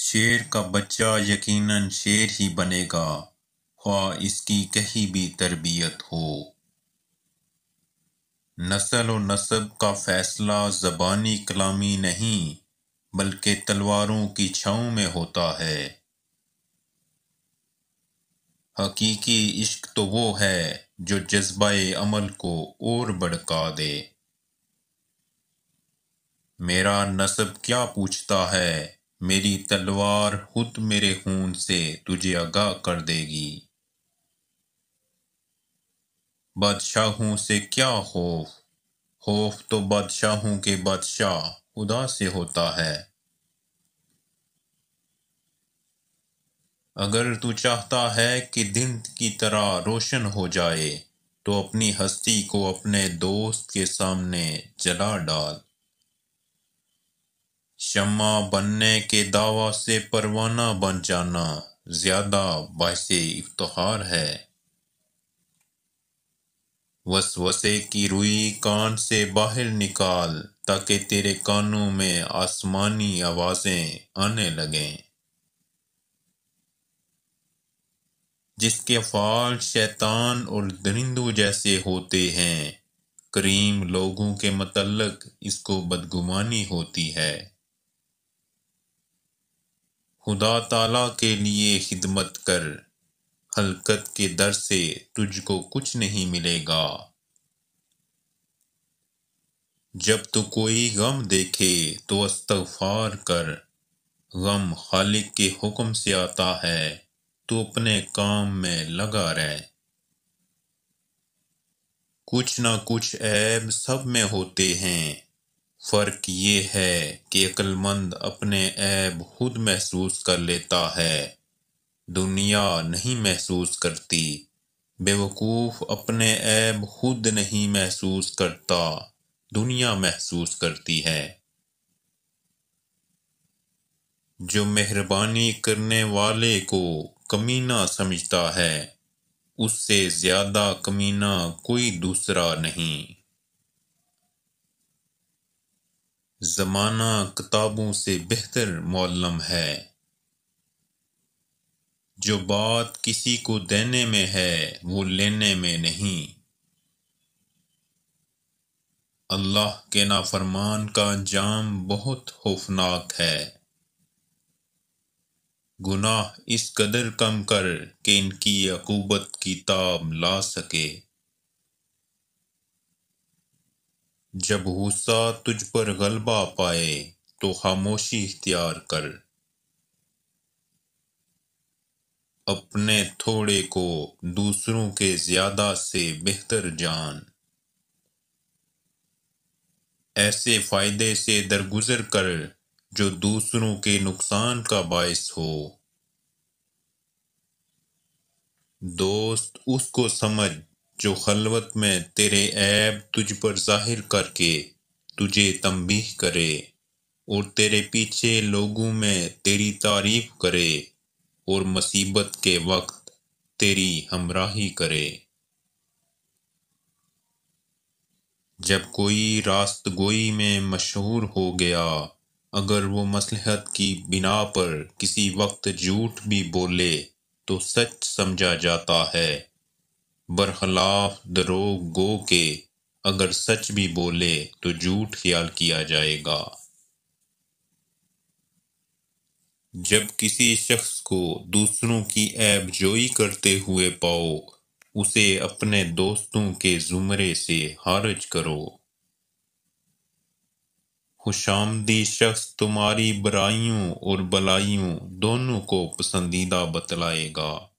शेर का बच्चा यकीनन शेर ही बनेगा, ख्वाह इसकी कहीं भी तरबियत हो। नस्ल और नस्ब का फैसला जबानी कलामी नहीं, बल्कि तलवारों की छाँव में होता है। हकीकी इश्क तो वो है जो जज्बा अमल को और भड़का दे। मेरा नसब क्या पूछता है? मेरी तलवार खुद मेरे खून से तुझे आगाह कर देगी। बादशाहों से क्या खौफ? खौफ तो बादशाहों के बादशाह खुदा से होता है। अगर तू चाहता है कि दिन की तरह रोशन हो जाए तो अपनी हस्ती को अपने दोस्त के सामने जला डाल। शम्मा बनने के दावा से परवाना बन जाना ज़्यादा बासे इफ्तार है। वसवसे की रुई कान से बाहर निकाल, ताकि तेरे कानों में आसमानी आवाज़ें आने लगें। जिसके फाल शैतान और दरिंदों जैसे होते हैं, करीम लोगों के मतलब इसको बदगुमानी होती है। खुदा ताला के लिए खिदमत कर। हलकत के दर से तुझको कुछ नहीं मिलेगा। जब तू कोई गम देखे तो अस्तगफार कर। गम खालिक के हुक्म से आता है तो अपने काम में लगा रहे। कुछ ना कुछ ऐब सब में होते हैं फ़र्क ये है कि अक्लमंद अपने ऐब खुद महसूस कर लेता है। दुनिया नहीं महसूस करती। बेवकूफ़ अपने ऐब खुद नहीं महसूस करता। दुनिया महसूस करती है। जो मेहरबानी करने वाले को कमीना समझता है, उससे ज़्यादा कमीना कोई दूसरा नहीं। जमाना किताबों से बेहतर मौलम है। जो बात किसी को देने में है, वो लेने में नहीं। अल्लाह के नाफरमान का अंजाम बहुत खौफनाक है। गुनाह इस कदर कम कर कि इनकी अकूबत की ताब ला सके। जब गुस्सा तुझ पर गलबा पाए तो खामोशी इख्तियार कर। अपने थोड़े को दूसरों के ज़्यादा से बेहतर जान। ऐसे फ़ायदे से दरगुजर कर, जो दूसरों के नुकसान का बायस हो। दोस्त, उसको समझ जो खलवत में तेरे ऐब तुझ पर ज़ाहिर करके तुझे तंबीह करे और तेरे पीछे लोगों में तेरी तारीफ़ करे और मुसीबत के वक्त तेरी हमराही करे। जब कोई रास्त गोई में मशहूर हो गया, अगर वो मसलहत की बिना पर किसी वक्त झूठ भी बोले तो सच समझा जाता है। बरखलाफ दरोग गो के अगर सच भी बोले तो झूठ ख्याल किया जाएगा। जब किसी शख्स को दूसरों की ऐब जोई करते हुए पाओ, उसे अपने दोस्तों के जुमरे से हारज करो। खुशामदी शख्स तुम्हारी बुराइयों और बलाइयों दोनों को पसंदीदा बतलाएगा।